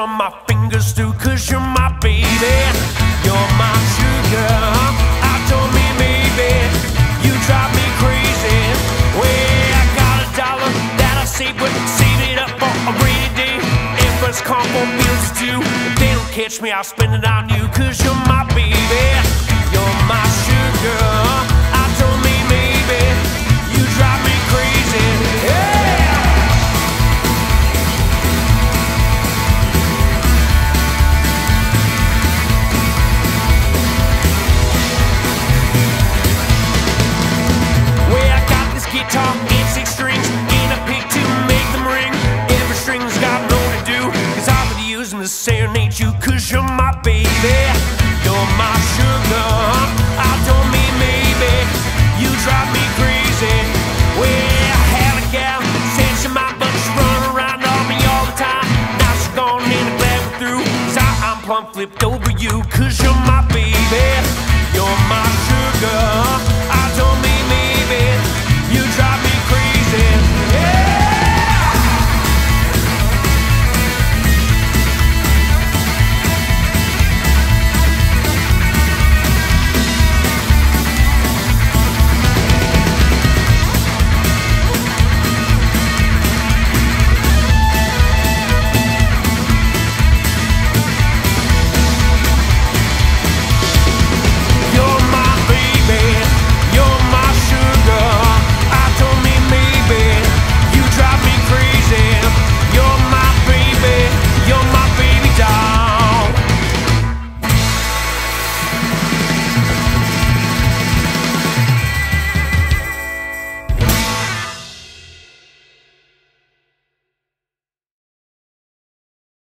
run my fingers through, cause you're my baby. You're my sugar. I told me maybe you drive me crazy. Well, I got a dollar that I save with, save it up for a rainy day. And first come bills. If they don't catch me, I'll spend it on you, cause you're my baby. To serenade you. Cause you're my baby. You're my sugar. I don't mean maybe. You drive me crazy. Well, I had a gal, said she might, but she run around on me all the time. Now she's gone and I'm glad we're through. Cause I, I'm plumb flipped over you. Cause